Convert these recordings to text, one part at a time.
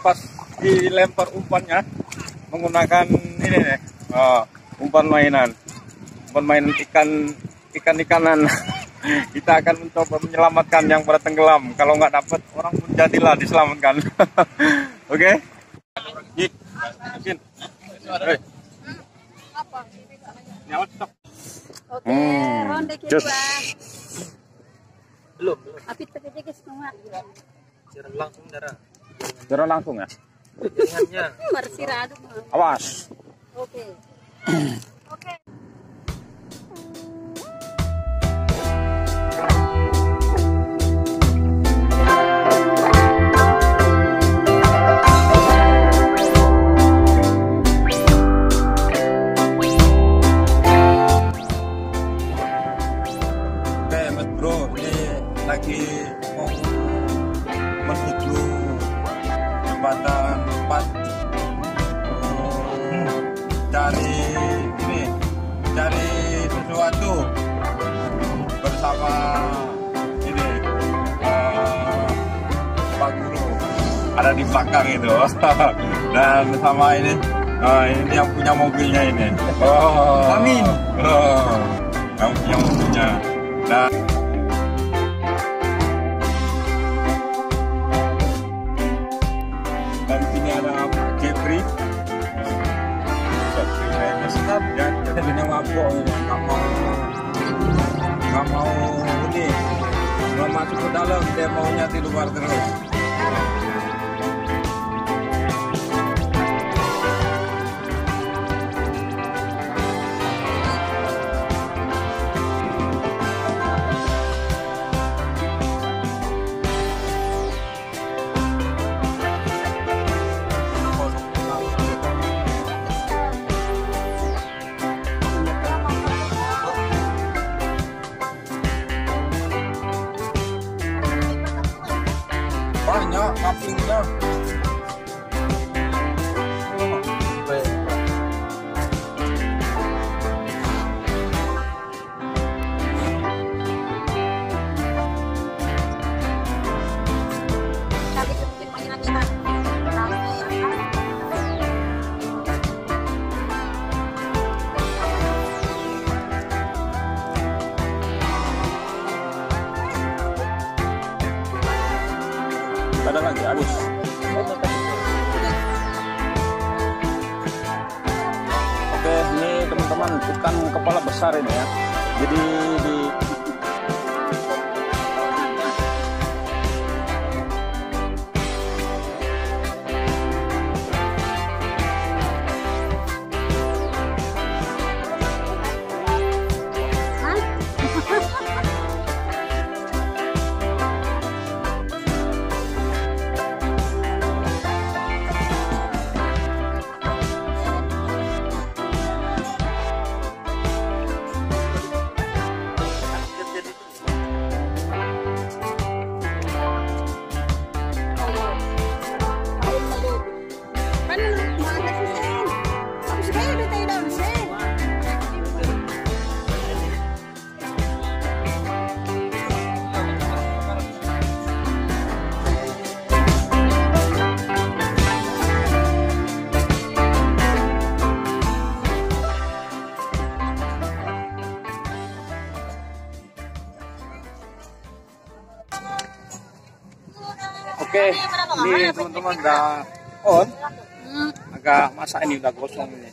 pas dilempar umpannya menggunakan ini nih oh, umpan mainan umpan mainan ikan ikan ikanan kita akan mencoba menyelamatkan yang pada tenggelam kalau nggak dapat orang pun jadilah diselamatkan oke okay? Oke, Hmm, ronde kedua. Belum. Apit pakai guys semua. Langsung darah. Jalan langsung ya awas Oke. Oke. Oke ada di belakang itu. Dan sama ini eh, ini yang punya mobilnya ini. Oh. Amin. oh, yang punya mobilnya. Dan dan sini ada Jeffrey. Jeffrey dan jadinya mabok nggak mau. Nggak mau ini. Nggak masuk ke dalam. Dia maunya di luar terus Love. Ikan kepala besar ini ya. Jadi di oke. Ini teman-teman udah on. Agak masak ini udah gosong ini.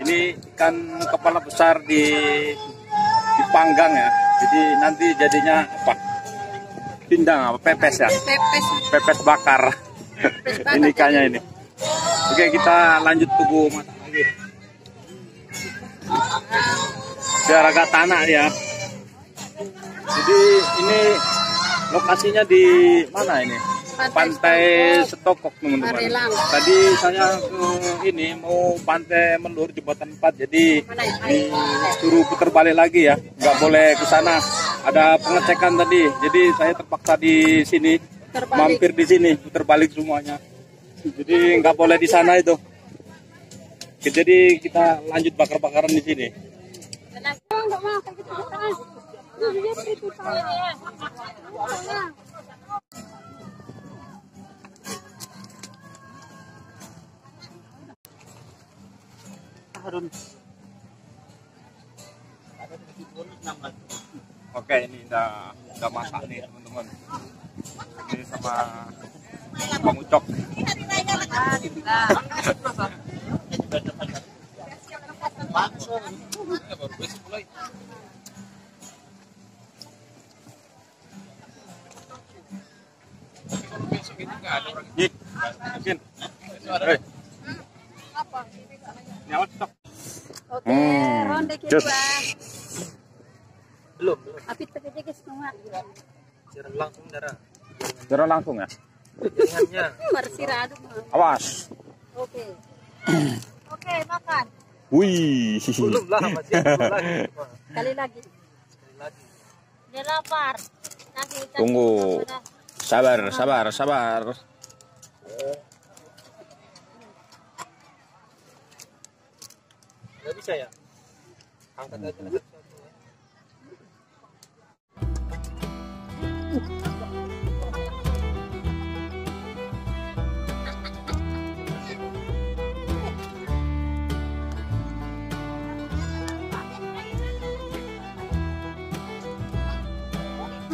Ini ikan kepala besar di dipanggang ya. Jadi nanti jadinya apa? Pindang apa? Pepes ya? Pepes. pepes bakar. Ini ikannya ini. Oke kita lanjut tunggu masak lagi. Biar agak tanah ya. Jadi ini lokasinya di mana ini pantai Setokok teman-teman. Tadi saya ke ini mau pantai Melur jembatan 4 jadi disuruh putar balik lagi ya. Nggak boleh ke sana. Ada pengecekan tadi. Jadi saya terpaksa di sini. Terbalik. mampir di sini putar balik semuanya. Jadi nggak boleh di sana itu. Jadi kita lanjut bakar-bakaran di sini. Oh, enggak mau kayak Harun. Oke, ini udah udah masak nih teman-teman. Ini sama Bang Ucok. Just. Belum. Apit pakai jekes nunggu. Jalan langsung darah. Jalan langsung ya. Jaringannya. Marsirado mah. Awas. Oke. Oke, makan. Wih. Belum lah, masih belum lagi. Wah, Kali lagi. Sekali lagi. Dia lapar. Tunggu. Sabar, sabar, sabar. Nggak bisa ya? Angkat aja satu-satu.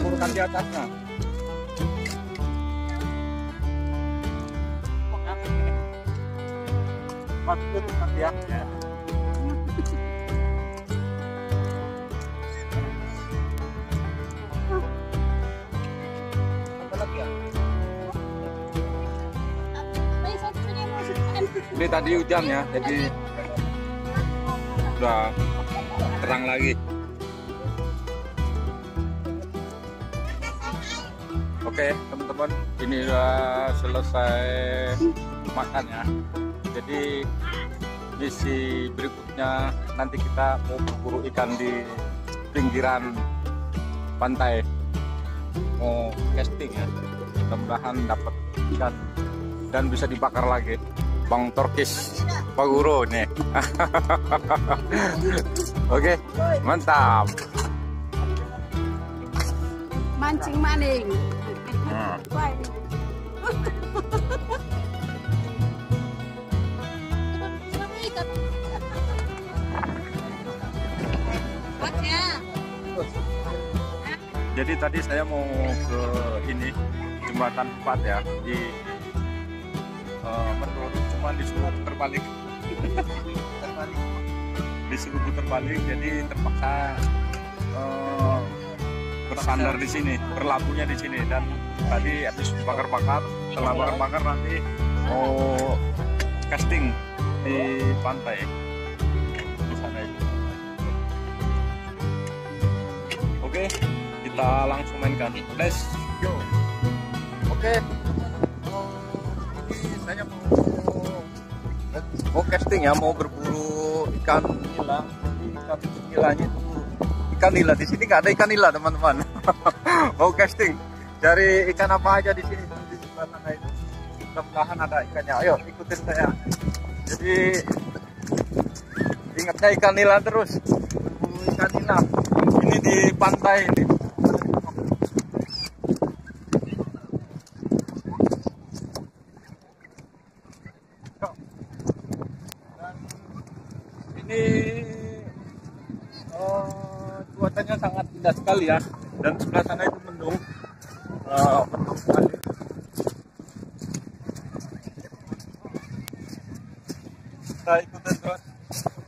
Urutan di atasnya. Ya. Ini tadi hujan ya, jadi udah terang lagi. Oke, teman-teman, ini udah selesai makan ya. Jadi misi berikutnya nanti kita mau berburu ikan di pinggiran pantai. Mau casting ya. Mudah-mudahan dapat ikan dan bisa dibakar lagi. Bang Torkis Pak Guru nih. Oke, mantap. Mancing maning. Jadi tadi saya mau ke ini jembatan 4 ya di eh, menurut cuma disuruh putar balik. Disuruh putar balik jadi terpaksa eh, bersandar di sini berlabuhnya di sini. Dan tadi habis bakar-bakar setelah bakar-bakar nanti mau casting di pantai. Di sana itu. Oke kita langsung mainkan. Let's go. Oke. Oh, mau casting ya mau berburu ikan nila. Ikan nilanya itu ikan nila. Di sini nggak ada ikan nila teman-teman. Mau casting. Cari ikan apa aja di sini di sebelah sana itu. Mudah-mudahan ada ikannya. Ayo ikutin saya. Jadi ingatnya ikan nila terus. Berburu ikan nila. Ini di pantai ini eh, cuacanya sangat indah sekali ya. Dan sebelah sana itu mendung Eh, mendung sekali kita ikutin terus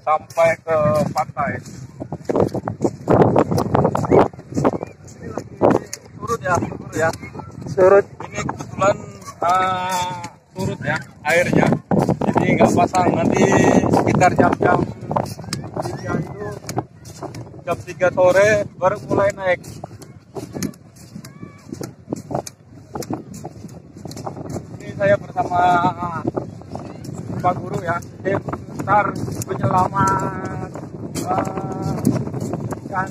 sampai ke pantai. Ini lagi surut ya surut ya. Surut. ini kebetulan eh, surut ya airnya. Jadi nggak pasang nanti sekitar jam-jam jam 3 sore baru mulai naik ini saya bersama Pak Guru ya tim sar penyelamat eh, ikan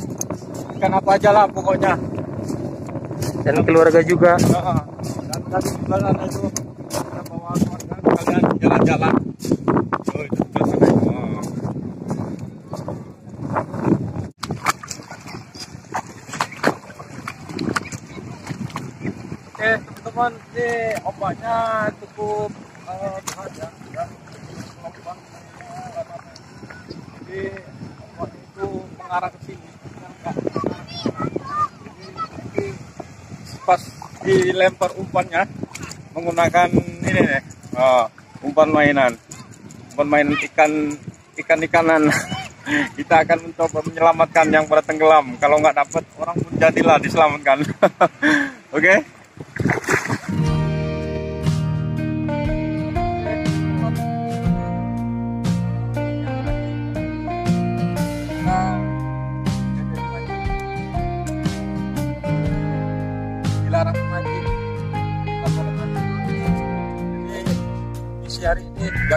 ikan apa aja lah pokoknya Dan keluarga juga. Heeh. dan tadi jalan itu kita bawa keluarga kalian jalan-jalan teman-teman ini ombaknya cukup eh, berat ya, ya. Eh, jadi ombaknya itu mengarah ke sini jadi pas dilempar umpannya menggunakan ini nih uh, umpan mainan. Umpan mainan ikan ikan ikanan. Kita akan mencoba menyelamatkan yang pada tenggelam. Kalau nggak dapat orang pun jadilah diselamatkan. Oke? okay?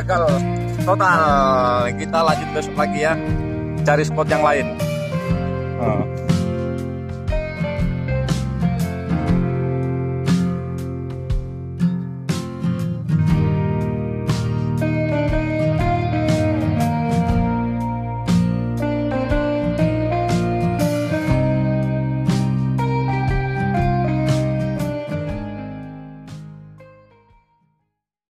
Gagal total. Kita lanjut besok lagi ya. Cari spot yang lain.